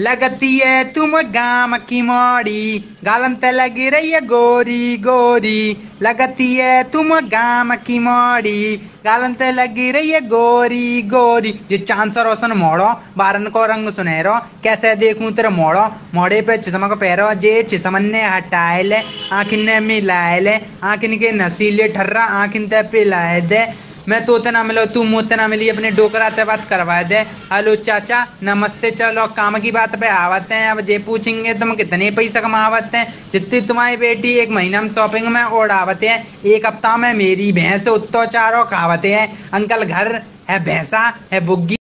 लगती है तुम गाम की मोड़ी गालन ते लगी रही है गोरी गोरी। लगती है तुम गाम की मोड़ी गालन ते लगी रही है गोरी गोरी। जे, चाँद सा रोशन मोड़ो, बारन को रंग सुनहरो कैसे देखूँ तेरे मोड़ो? मोड़े पे चश्मा को पैरो, जे चश्मन ने हटाए ले, आखिन ने मिलाए ले, आखिन के नसीले ठर्रा, आखिन ते पिलाए दे। मैं तोते ना मिलो, तू मोते ना मिली, अपने डोकरा ते बात करवा दे। हेलो, चाचा, नमस्ते, चलो, काम की बात पे आवाते हैं। अब जे पूछेंगे तुम कितने पैसा कमावते हैं? जितनी तुम्हारी बेटी एक महीना में शॉपिंग में ओढ़ावते हैं, एक हफ़्ता में मेरी भैंस उत्तो चारों खावते हैं। अंकल, घर है भैंसा, है बुग्गी